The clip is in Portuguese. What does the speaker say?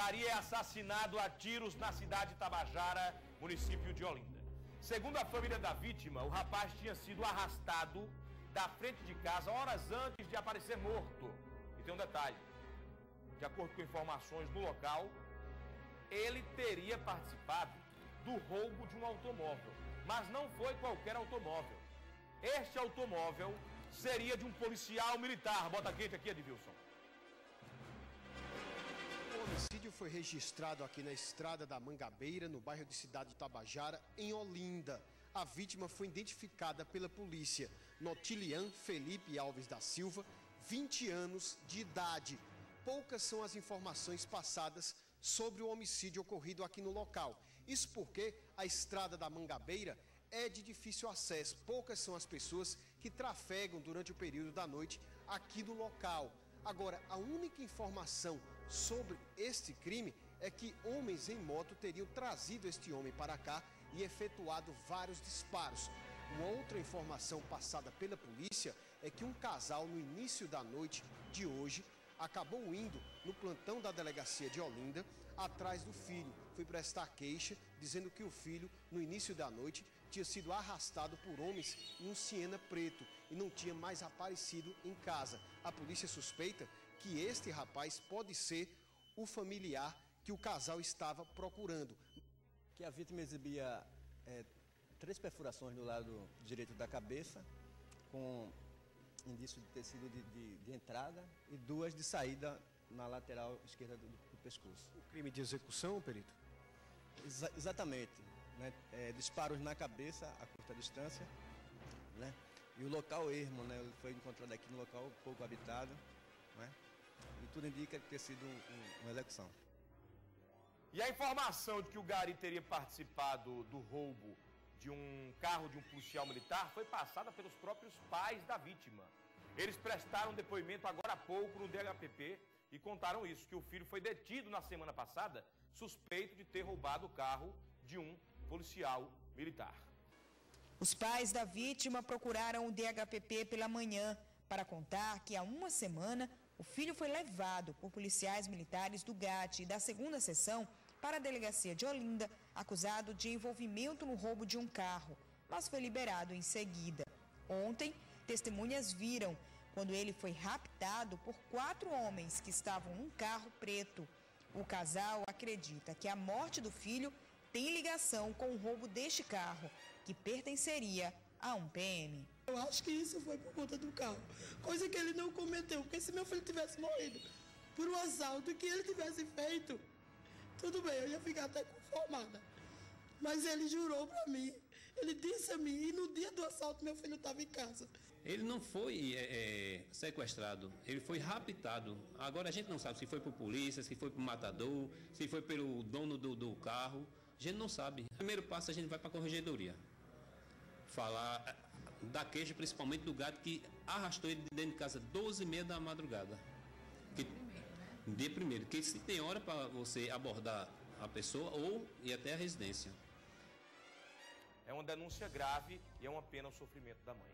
Gari é assassinado a tiros na cidade de Tabajara, município de Olinda. Segundo a família da vítima, o rapaz tinha sido arrastado da frente de casa horas antes de aparecer morto. E tem um detalhe: de acordo com informações no local, ele teria participado do roubo de um automóvel, mas não foi qualquer automóvel. Este automóvel seria de um policial militar. Bota quente aqui, Edilson. O homicídio foi registrado aqui na estrada da Mangabeira, no bairro de Cidade de Tabajara, em Olinda. A vítima foi identificada pela polícia. Notilian Felipe Alves da Silva, 20 anos de idade. Poucas são as informações passadas sobre o homicídio ocorrido aqui no local. Isso porque a estrada da Mangabeira é de difícil acesso. Poucas são as pessoas que trafegam durante o período da noite aqui no local. Agora, a única informação sobre este crime é que homens em moto teriam trazido este homem para cá e efetuado vários disparos. Uma outra informação passada pela polícia é que um casal, no início da noite de hoje, acabou indo no plantão da delegacia de Olinda atrás do filho. Foi prestar queixa, dizendo que o filho, no início da noite, tinha sido arrastado por homens em um Siena preto e não tinha mais aparecido em casa. A polícia suspeita que este rapaz pode ser o familiar que o casal estava procurando. Que a vítima exibia é, três perfurações no lado direito da cabeça, com indício de tecido de, de, de entrada e duas de saída na lateral esquerda do, do pescoço. O crime de execução, perito? Exa exatamente. Né? É, disparos na cabeça a curta distância. Né? E o local ermo, né? Ele foi encontrado aqui no local pouco habitado. Né? E tudo indica ter sido um, uma execução. E a informação de que o Gari teria participado do roubo de um carro de um policial militar foi passada pelos próprios pais da vítima. Eles prestaram depoimento agora há pouco no DHPP e contaram isso, que o filho foi detido na semana passada, suspeito de ter roubado o carro de um policial militar. Os pais da vítima procuraram o DHPP pela manhã para contar que há uma semana o filho foi levado por policiais militares do GAT e da segunda sessão para a delegacia de Olinda, acusado de envolvimento no roubo de um carro, mas foi liberado em seguida. Ontem, testemunhas viram quando ele foi raptado por quatro homens que estavam num carro preto. O casal acredita que a morte do filho tem ligação com o roubo deste carro, que pertenceria a um PM. Eu acho que isso foi por conta do carro, coisa que ele não cometeu, porque se meu filho tivesse morrido por um assalto que ele tivesse feito, tudo bem, eu ia ficar até conformada. Mas ele jurou para mim, ele disse a mim, e no dia do assalto meu filho estava em casa. Ele não foi é, é, sequestrado, ele foi raptado. Agora a gente não sabe se foi por polícia, se foi por matador, se foi pelo dono do, do carro. A gente não sabe. Primeiro passo a gente vai para a corregedoria. Falar da queixa, principalmente do gato que arrastou ele de dentro de casa 12 e meia da madrugada. Que, de primeiro, que se tem hora para você abordar a pessoa ou ir até a residência. É uma denúncia grave e é uma pena o sofrimento da mãe.